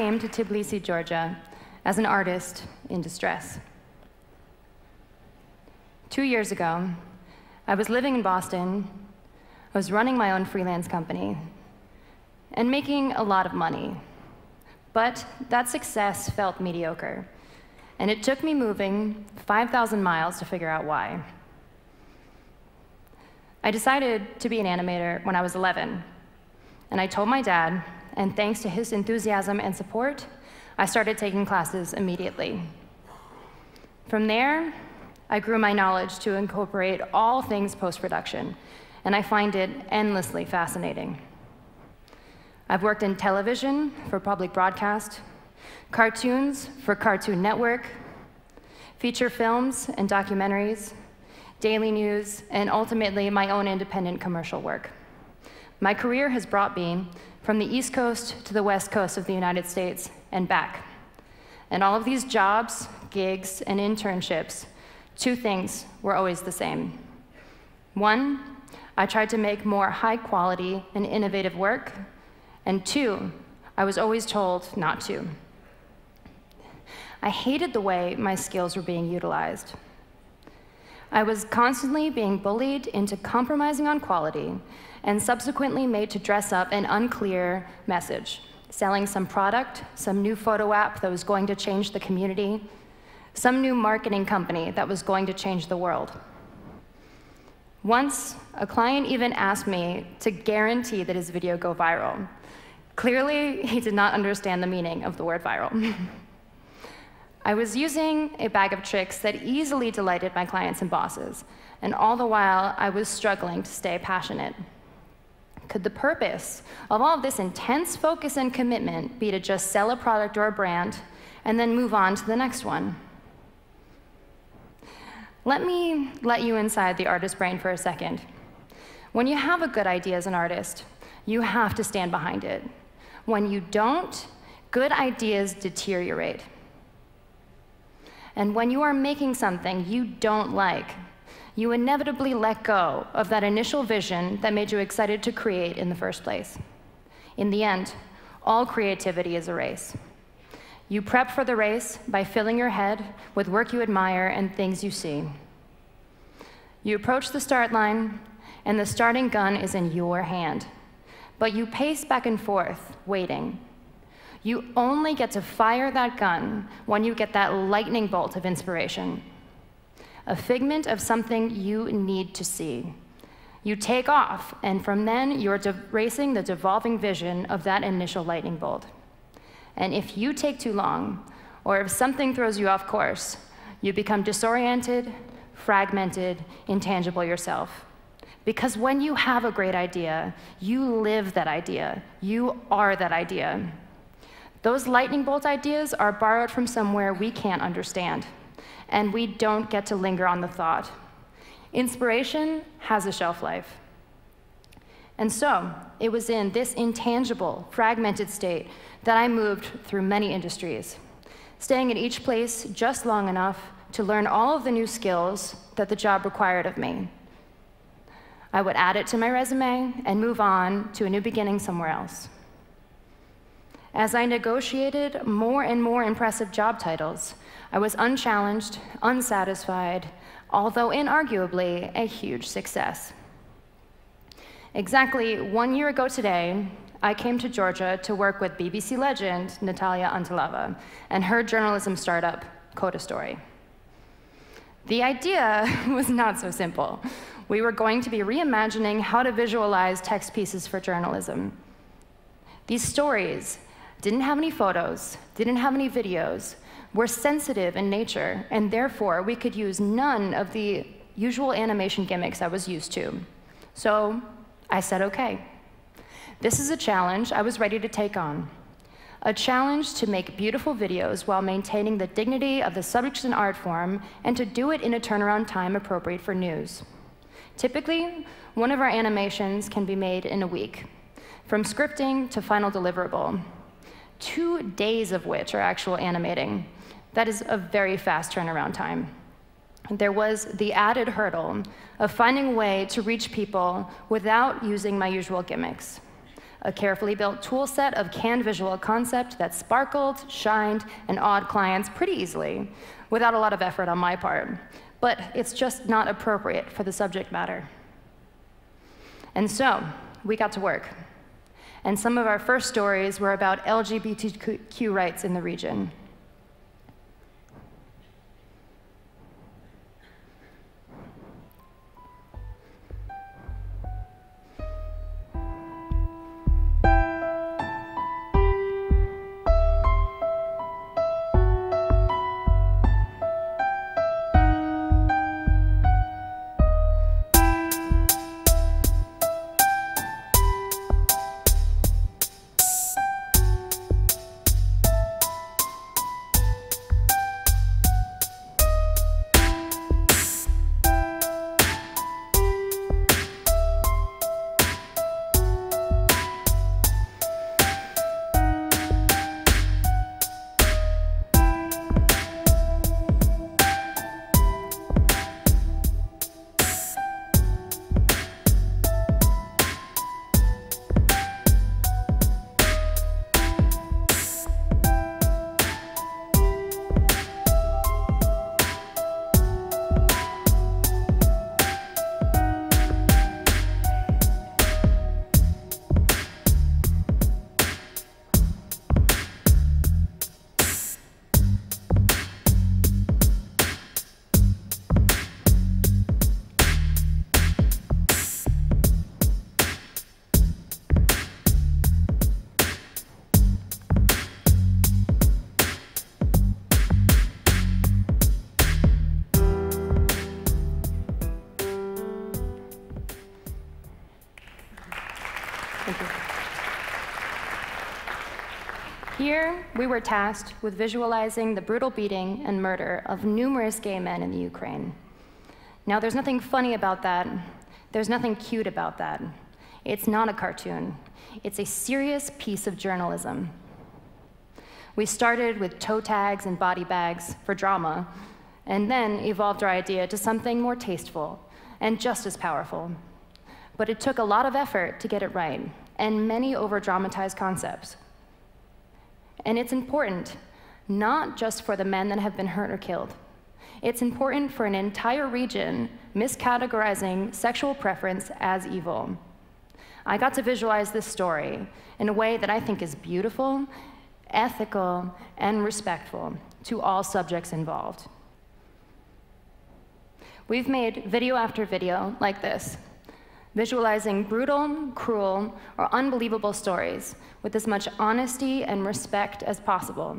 Came to Tbilisi, Georgia, as an artist in distress. Two years ago, I was living in Boston, I was running my own freelance company, and making a lot of money. But that success felt mediocre, and it took me moving 5,000 miles to figure out why. I decided to be an animator when I was 11, and I told my dad, and thanks to his enthusiasm and support, I started taking classes immediately. From there, I grew my knowledge to incorporate all things post production, and I find it endlessly fascinating. I've worked in television for public broadcast, cartoons for Cartoon Network, feature films and documentaries, daily news, and ultimately my own independent commercial work. My career has brought me from the East Coast to the West Coast of the United States and back. And all of these jobs, gigs, and internships, two things were always the same. One, I tried to make more high quality and innovative work and two, I was always told not to. I hated the way my skills were being utilized. I was constantly being bullied into compromising on quality and subsequently made to dress up an unclear message, selling some product, some new photo app that was going to change the community, some new marketing company that was going to change the world. Once, a client even asked me to guarantee that his video go viral, Clearly, he did not understand the meaning of the word viral. I was using a bag of tricks that easily delighted my clients and bosses, and all the while, I was struggling to stay passionate. Could the purpose of all of this intense focus and commitment be to just sell a product or a brand and then move on to the next one? Let me let you inside the artist brain for a second. When you have a good idea as an artist, you have to stand behind it. When you don't, good ideas deteriorate. And when you are making something you don't like, you inevitably let go of that initial vision that made you excited to create in the first place. In the end, all creativity is a race. You prep for the race by filling your head with work you admire and things you see. You approach the start line, and the starting gun is in your hand but you pace back and forth, waiting. You only get to fire that gun when you get that lightning bolt of inspiration, a figment of something you need to see. You take off, and from then you're racing the devolving vision of that initial lightning bolt. And if you take too long, or if something throws you off course, you become disoriented, fragmented, intangible yourself. Because when you have a great idea, you live that idea. You are that idea. Those lightning bolt ideas are borrowed from somewhere we can't understand, and we don't get to linger on the thought. Inspiration has a shelf life. And so, it was in this intangible, fragmented state that I moved through many industries, staying at each place just long enough to learn all of the new skills that the job required of me I would add it to my resume and move on to a new beginning somewhere else. As I negotiated more and more impressive job titles, I was unchallenged, unsatisfied, although inarguably a huge success. Exactly one year ago today, I came to Georgia to work with BBC legend Natalia Antelava and her journalism startup, Coda Story. The idea was not so simple we were going to be reimagining how to visualize text pieces for journalism. These stories didn't have any photos, didn't have any videos, were sensitive in nature, and therefore we could use none of the usual animation gimmicks I was used to. So I said, okay. This is a challenge I was ready to take on. A challenge to make beautiful videos while maintaining the dignity of the subject and art form, and to do it in a turnaround time appropriate for news. Typically, one of our animations can be made in a week, from scripting to final deliverable, two days of which are actual animating. That is a very fast turnaround time. There was the added hurdle of finding a way to reach people without using my usual gimmicks. a carefully built tool set of canned visual concept that sparkled, shined, and awed clients pretty easily, without a lot of effort on my part. But it's just not appropriate for the subject matter. And so, we got to work. And some of our first stories were about LGBTQ rights in the region. We were tasked with visualizing the brutal beating and murder of numerous gay men in the Ukraine. Now, there's nothing funny about that. There's nothing cute about that. It's not a cartoon. It's a serious piece of journalism. We started with toe tags and body bags for drama, and then evolved our idea to something more tasteful and just as powerful. But it took a lot of effort to get it right, and many over dramatized concepts. And it's important, not just for the men that have been hurt or killed. It's important for an entire region miscategorizing sexual preference as evil. I got to visualize this story in a way that I think is beautiful, ethical, and respectful to all subjects involved. We've made video after video like this, visualizing brutal, cruel, or unbelievable stories with as much honesty and respect as possible.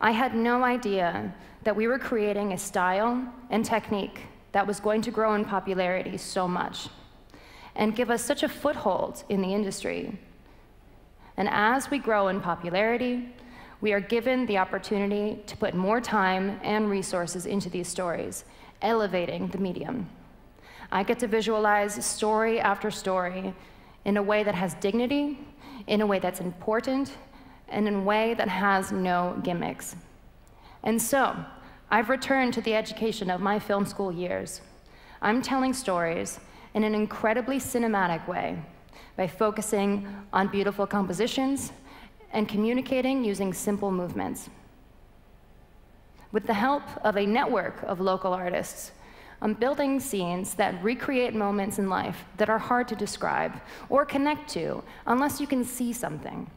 I had no idea that we were creating a style and technique that was going to grow in popularity so much and give us such a foothold in the industry. And as we grow in popularity, we are given the opportunity to put more time and resources into these stories, elevating the medium. I get to visualize story after story in a way that has dignity, in a way that's important, and in a way that has no gimmicks. And so, I've returned to the education of my film school years. I'm telling stories in an incredibly cinematic way by focusing on beautiful compositions and communicating using simple movements. With the help of a network of local artists, I'm building scenes that recreate moments in life that are hard to describe or connect to unless you can see something.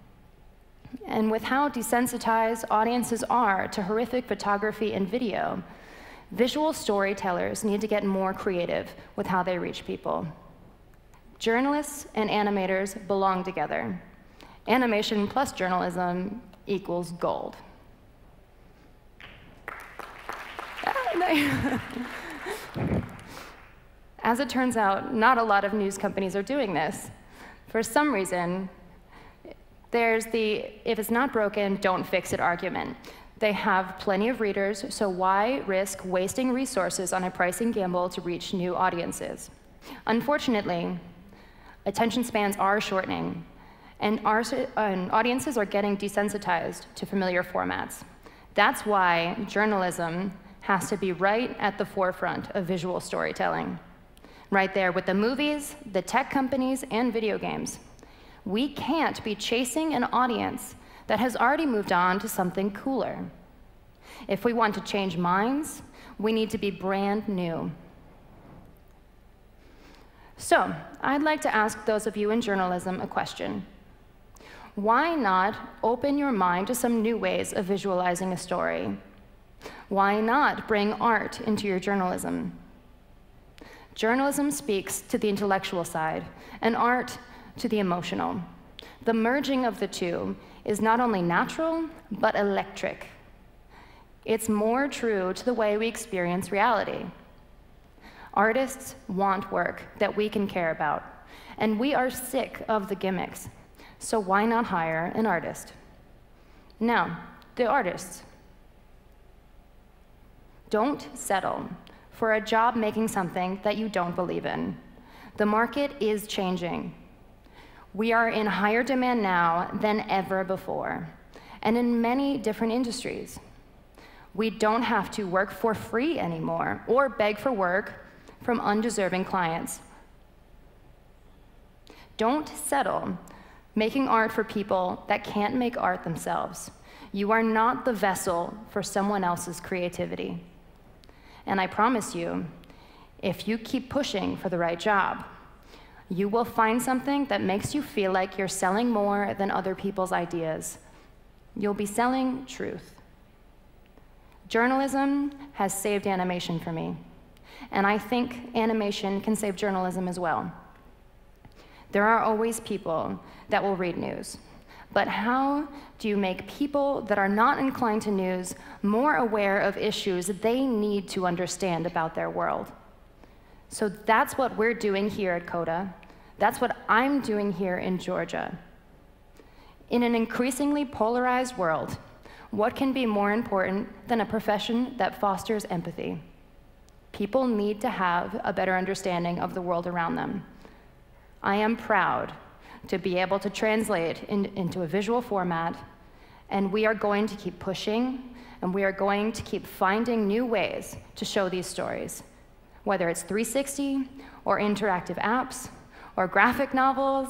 And with how desensitized audiences are to horrific photography and video, visual storytellers need to get more creative with how they reach people. Journalists and animators belong together. Animation plus journalism equals gold. As it turns out, not a lot of news companies are doing this. For some reason, there's the if it's not broken, don't fix it argument. They have plenty of readers, so why risk wasting resources on a pricing gamble to reach new audiences? Unfortunately, attention spans are shortening, and, our, and audiences are getting desensitized to familiar formats. That's why journalism has to be right at the forefront of visual storytelling. Right there with the movies, the tech companies, and video games. We can't be chasing an audience that has already moved on to something cooler. If we want to change minds, we need to be brand new. So, I'd like to ask those of you in journalism a question. Why not open your mind to some new ways of visualizing a story? Why not bring art into your journalism? Journalism speaks to the intellectual side, and art to the emotional. The merging of the two is not only natural, but electric. It's more true to the way we experience reality. Artists want work that we can care about, and we are sick of the gimmicks, so why not hire an artist? Now, the artists. Don't settle for a job making something that you don't believe in. The market is changing. We are in higher demand now than ever before, and in many different industries. We don't have to work for free anymore or beg for work from undeserving clients. Don't settle making art for people that can't make art themselves. You are not the vessel for someone else's creativity. And I promise you, if you keep pushing for the right job, you will find something that makes you feel like you're selling more than other people's ideas. You'll be selling truth. Journalism has saved animation for me, and I think animation can save journalism as well. There are always people that will read news, but how do you make people that are not inclined to news more aware of issues they need to understand about their world? So that's what we're doing here at CODA. That's what I'm doing here in Georgia. In an increasingly polarized world, what can be more important than a profession that fosters empathy? People need to have a better understanding of the world around them. I am proud to be able to translate in, into a visual format, and we are going to keep pushing, and we are going to keep finding new ways to show these stories, whether it's 360 or interactive apps or graphic novels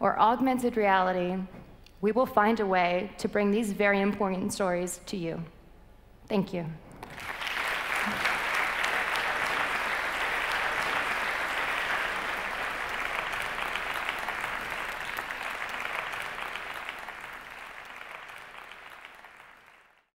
or augmented reality we will find a way to bring these very important stories to you. Thank you.